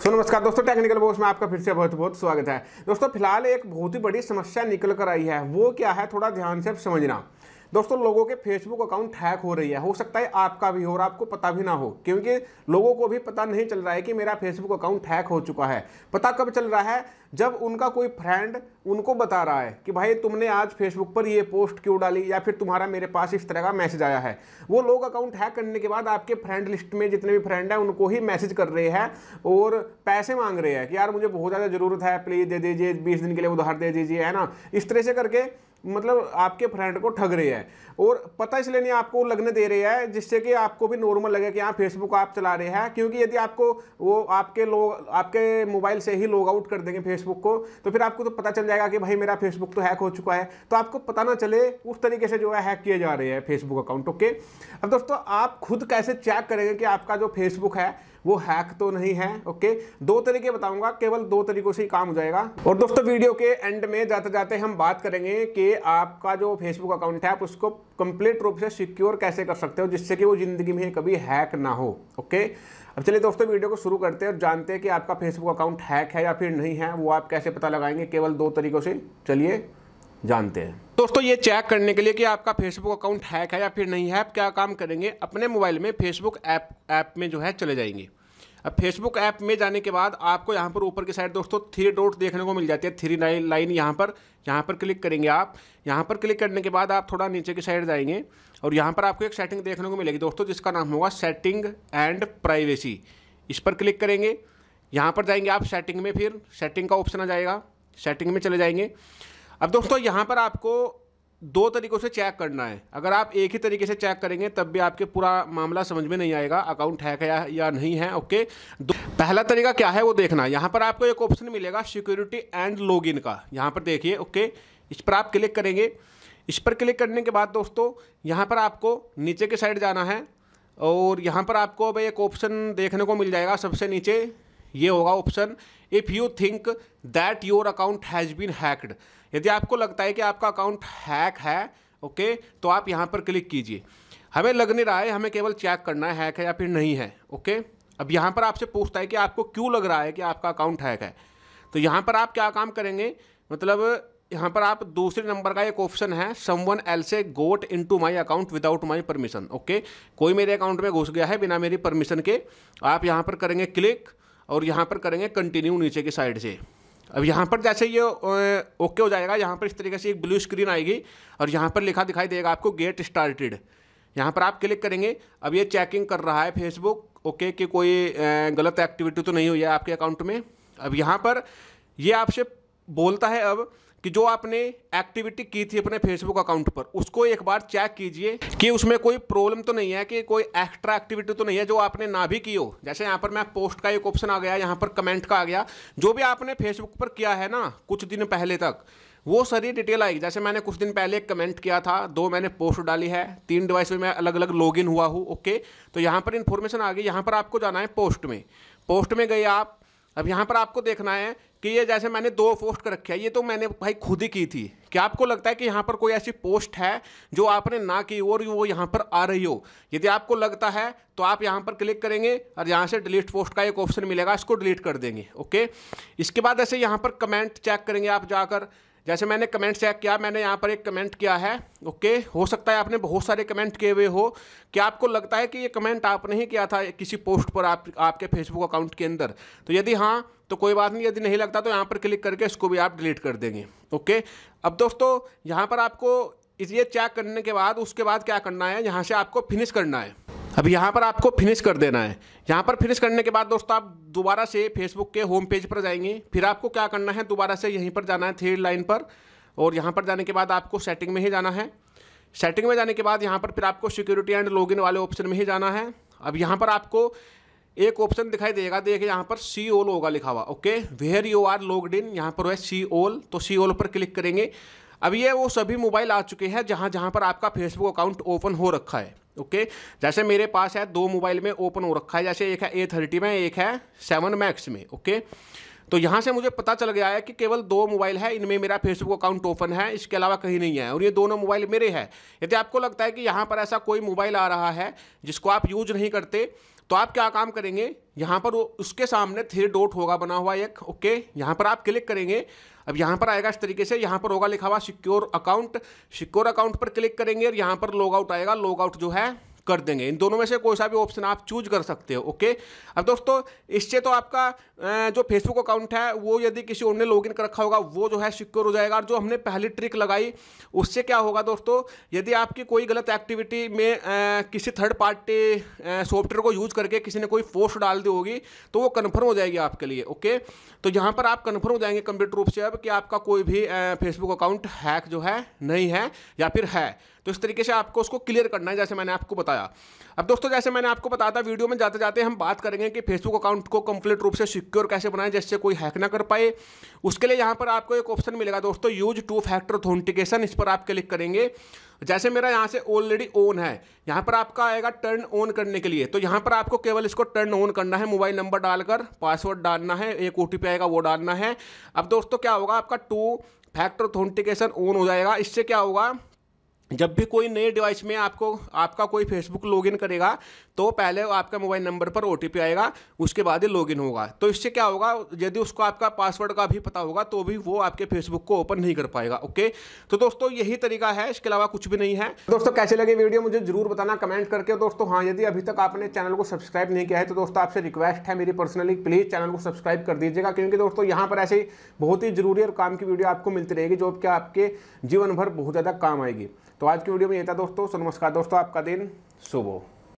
सो नमस्कार दोस्तों technical box में आपका फिर से बहुत बहुत स्वागत है। दोस्तों, फ़िलहाल एक बहुत ही बड़ी समस्या निकल कर आई है। वो क्या है, थोड़ा ध्यान से समझना। दोस्तों, लोगों के फेसबुक अकाउंट हैक हो रही है। हो सकता है आपका भी हो और आपको पता भी ना हो, क्योंकि लोगों को भी पता नहीं चल रहा है कि मेरा फेसबुक अकाउंट हैक हो चुका है। पता कब चल रहा है? जब उनका कोई फ्रेंड उनको बता रहा है कि भाई, तुमने आज फेसबुक पर ये पोस्ट क्यों डाली या फिर तुम्हारा मेरे पास इस तरह का मैसेज आया है। वो लोग अकाउंट हैक करने के बाद आपके फ्रेंड लिस्ट में जितने भी फ्रेंड हैं, उनको ही मैसेज कर रहे हैं और पैसे मांग रहे हैं कि, यार, मुझे बहुत ज़्यादा ज़रूरत है प्लीज़ दे दीजिए, बीस दिन के लिए उधार दे दीजिए। है ना? इस तरह से करके मतलब आपके फ्रेंड को ठग रहे हैं। और पता इसलिए नहीं आपको लगने दे रहे हैं, जिससे कि आपको भी नॉर्मल लगे कि हाँ फेसबुक आप चला रहे हैं। क्योंकि यदि आपको वो आपके लोग, आपके मोबाइल से ही लॉग आउट कर देंगे फेसबुक को तो फिर आपको तो पता चल जाएगा कि भाई मेरा फेसबुक तो हैक हो चुका है। तो आपको पता ना चले उस तरीके से जो है हैक किए जा रहे हैं फेसबुक अकाउंट ओके अब दोस्तों, आप खुद कैसे चेक करेंगे कि आपका जो फेसबुक है वो हैक तो नहीं है ओके दो तरीके बताऊँगा, केवल दो तरीकों से ही काम हो जाएगा। और दोस्तों वीडियो के एंड में जाते जाते हम बात करेंगे कि आपका जो फेसबुक अकाउंट है, आप उसको कंप्लीट रूप से सिक्योर कैसे कर सकते हो, जिससे कि वो ज़िंदगी में कभी हैक ना हो ओके अब चलिए दोस्तों वीडियो को शुरू करते हैं और जानते हैं कि आपका फेसबुक अकाउंट हैक है या फिर नहीं है, वो आप कैसे पता लगाएँगे, केवल दो तरीकों से। चलिए जानते हैं। दोस्तों, ये चेक करने के लिए कि आपका फेसबुक अकाउंट हैक है या फिर नहीं है, आप क्या काम करेंगे? अपने मोबाइल में फेसबुक ऐप ऐप में जो है चले जाएँगे। अब फेसबुक ऐप में जाने के बाद आपको यहाँ पर ऊपर की साइड दोस्तों थ्री डॉट देखने को मिल जाती है थ्री लाइन लाइन यहाँ पर यहाँ पर क्लिक करेंगे आप। यहाँ पर क्लिक करने के बाद आप थोड़ा नीचे की साइड जाएँगे और यहाँ पर आपको एक सेटिंग देखने को मिलेगी दोस्तों, जिसका नाम होगा सेटिंग एंड प्राइवेसी इस पर क्लिक करेंगे, यहाँ पर जाएँगे आप सेटिंग में फिर सेटिंग का ऑप्शन आ जाएगा सेटिंग में चले जाएँगे। अब दोस्तों यहाँ पर आपको दो तरीकों से चेक करना है। अगर आप एक ही तरीके से चेक करेंगे तब भी आपके पूरा मामला समझ में नहीं आएगा अकाउंट हैक है या, नहीं है ओके पहला तरीका क्या है वो देखना। यहाँ पर आपको एक ऑप्शन मिलेगा सिक्योरिटी एंड लॉगिन का। यहाँ पर देखिए ओके इस पर आप क्लिक करेंगे। इस पर क्लिक करने के बाद दोस्तों यहाँ पर आपको नीचे के साइड जाना है और यहाँ पर आपको अब एक ऑप्शन देखने को मिल जाएगा सबसे नीचे। ये होगा option if you think that your account has been hacked यदि आपको लगता है कि आपका अकाउंट हैक है ओके तो आप यहाँ पर क्लिक कीजिए। हमें लग नहीं रहा है, हमें केवल चेक करना है हैक है या फिर नहीं है ओके अब यहाँ पर आपसे पूछता है कि आपको क्यों लग रहा है कि आपका अकाउंट हैक है? तो यहाँ पर आप क्या काम करेंगे? मतलब यहाँ पर आप दूसरे नंबर का एक ऑप्शन है someone else got into my account without my permission okay कोई मेरे अकाउंट में घुस गया है बिना मेरी परमिशन के, आप यहाँ पर करेंगे क्लिक और यहाँ पर करेंगे कंटिन्यू नीचे की साइड से। अब यहाँ पर जैसे ये ओके हो जाएगा, यहाँ पर इस तरीके से एक ब्लू स्क्रीन आएगी और यहाँ पर लिखा दिखाई देगा आपको गेट स्टार्टेड यहाँ पर आप क्लिक करेंगे, अब ये चेकिंग कर रहा है फेसबुक ओके कि कोई गलत एक्टिविटी तो नहीं हुई है आपके अकाउंट में। अब यहाँ पर ये आपसे बोलता है अब कि जो आपने एक्टिविटी की थी अपने फेसबुक अकाउंट पर, उसको एक बार चेक कीजिए कि उसमें कोई प्रॉब्लम तो नहीं है, कि कोई एक्स्ट्रा एक्टिविटी तो नहीं है जो आपने ना भी की हो। जैसे यहाँ पर मैं पोस्ट का एक ऑप्शन आ गया, यहाँ पर कमेंट का आ गया। जो भी आपने फेसबुक पर किया है ना, कुछ दिन पहले तक, वो सारी डिटेल आएगी। जैसे मैंने कुछ दिन पहले एक कमेंट किया था, दो मैंने पोस्ट डाली है, तीन डिवाइस में मैं अलग अलग लॉगिन हुआ हूँ ओके तो यहाँ पर इन्फॉर्मेशन आ गई। यहाँ पर आपको जाना है पोस्ट में। पोस्ट में गए आप अब यहाँ पर आपको देखना है कि ये जैसे मैंने दो पोस्ट कर रखी है, ये तो मैंने भाई खुद ही की थी। क्या आपको लगता है कि यहाँ पर कोई ऐसी पोस्ट है जो आपने ना की और वो यहाँ पर आ रही हो? यदि आपको लगता है तो आप यहाँ पर क्लिक करेंगे और यहाँ से डिलीट पोस्ट का एक ऑप्शन मिलेगा, इसको डिलीट कर देंगे, ओके? इसके बाद ऐसे यहाँ पर कमेंट चेक करेंगे आप जाकर जैसे मैंने कमेंट चेक किया, मैंने यहाँ पर एक कमेंट किया है। ओके हो सकता है आपने बहुत सारे कमेंट किए हुए हो। क्या आपको लगता है कि ये कमेंट आपने ही किया था किसी पोस्ट पर आप, आपके फेसबुक अकाउंट के अंदर? तो यदि हाँ तो कोई बात नहीं। यदि नहीं लगता तो यहाँ पर क्लिक करके इसको भी आप डिलीट कर देंगे। ओके अब दोस्तों, यहाँ पर आपको ये चेक करने के बाद, उसके बाद क्या करना है? यहाँ से आपको फिनिश करना है। अब यहाँ पर आपको फिनिश कर देना है। यहाँ पर फिनिश करने के बाद दोस्तों आप दोबारा से फेसबुक के होम पेज पर जाएँगे। फिर आपको क्या करना है? दोबारा से यहीं पर जाना है थ्री लाइन पर और यहाँ पर जाने के बाद आपको सेटिंग में ही जाना है। सेटिंग में जाने के बाद यहाँ पर फिर आपको सिक्योरिटी एंड लॉगिन वाले ऑप्शन में ही जाना है। अब यहाँ पर आपको एक ऑप्शन दिखाई देगा। देखिए यहाँ पर सी ओल होगा लिखा हुआ। Okay where you are logged in यहाँ पर है सी ओल तो सी ओल पर क्लिक करेंगे। अब ये वो सभी मोबाइल आ चुके हैं जहाँ जहाँ पर आपका फेसबुक अकाउंट ओपन हो रखा है। ओके? जैसे मेरे पास है दो मोबाइल में ओपन हो रखा है, जैसे एक है ए थर्टी में, एक है सेवन मैक्स में, ओके? तो यहाँ से मुझे पता चल गया है कि केवल दो मोबाइल है, इनमें मेरा फेसबुक अकाउंट ओपन है, इसके अलावा कहीं नहीं है, और ये दोनों मोबाइल मेरे हैं। यदि आपको लगता है कि यहाँ पर ऐसा कोई मोबाइल आ रहा है जिसको आप यूज़ नहीं करते तो आप क्या काम करेंगे? यहाँ पर उसके सामने थ्री डॉट होगा बना हुआ एक, ओके? यहाँ पर आप क्लिक करेंगे। अब यहाँ पर आएगा इस तरीके से, यहाँ पर होगा लिखा हुआ सिक्योर अकाउंट सिक्योर अकाउंट पर क्लिक करेंगे और यहाँ पर लॉग आउट आएगा। लॉग आउट जो है कर देंगे। इन दोनों में से कोई सा भी ऑप्शन आप चूज़ कर सकते हो ओके अब दोस्तों, इससे तो आपका जो फेसबुक अकाउंट है, वो यदि किसी और ने लॉगिन कर रखा होगा, वो जो है सिक्योर हो जाएगा। और जो हमने पहली ट्रिक लगाई, उससे क्या होगा दोस्तों, यदि आपकी कोई गलत एक्टिविटी में किसी थर्ड पार्टी सॉफ्टवेयर को यूज़ करके किसी ने कोई पोस्ट डाल दी होगी तो वो कन्फर्म हो जाएगी आपके लिए ओके तो यहाँ पर आप कन्फर्म हो जाएँगे कंप्यूटर रूप से अब कि आपका कोई भी फेसबुक अकाउंट हैक जो है, नहीं है या फिर है। तो इस तरीके से आपको उसको क्लियर करना है, जैसे मैंने आपको बताया। अब दोस्तों, जैसे मैंने आपको बताया था, वीडियो में जाते जाते हम बात करेंगे कि फेसबुक अकाउंट को कंप्लीट रूप से सिक्योर कैसे बनाएँ, जिससे कोई हैक ना कर पाए। उसके लिए यहाँ पर आपको एक ऑप्शन मिलेगा दोस्तों यूज़ टू फैक्टर ऑथेंटिकेशन इस पर आप क्लिक करेंगे। जैसे मेरा यहाँ से ऑलरेडी ऑन है, यहाँ पर आपका आएगा टर्न ऑन करने के लिए। तो यहाँ पर आपको केवल इसको टर्न ऑन करना है मोबाइल नंबर डालकर पासवर्ड डालना है, एक ओटीपी आएगा, वो डालना है। अब दोस्तों, क्या होगा, आपका टू फैक्टर ऑथेंटिकेशन ऑन हो जाएगा। इससे क्या होगा जब भी कोई नए डिवाइस में आपको, आपका कोई फेसबुक लॉगिन करेगा तो पहले आपका मोबाइल नंबर पर ओटीपी आएगा, उसके बाद ही लॉगिन होगा। तो इससे क्या होगा, यदि उसको आपका पासवर्ड का भी पता होगा तो भी वो आपके फेसबुक को ओपन नहीं कर पाएगा ओके तो दोस्तों, यही तरीका है, इसके अलावा कुछ भी नहीं है। दोस्तों, कैसे लगे वीडियो मुझे ज़रूर बताना कमेंट करके। दोस्तों हाँ यदि अभी तक आपने चैनल को सब्सक्राइब नहीं किया है तो दोस्तों, आपसे रिक्वेस्ट है मेरी पर्सनली प्लीज़ चैनल को सब्सक्राइब कर दीजिएगा, क्योंकि दोस्तों, यहाँ पर ऐसे बहुत ही ज़रूरी और काम की वीडियो आपको मिलती रहेगी, जो कि आपके जीवन भर बहुत ज़्यादा काम आएगी। तो आज की वीडियो में ये था दोस्तों नमस्कार दोस्तों आपका दिन शुभ हो।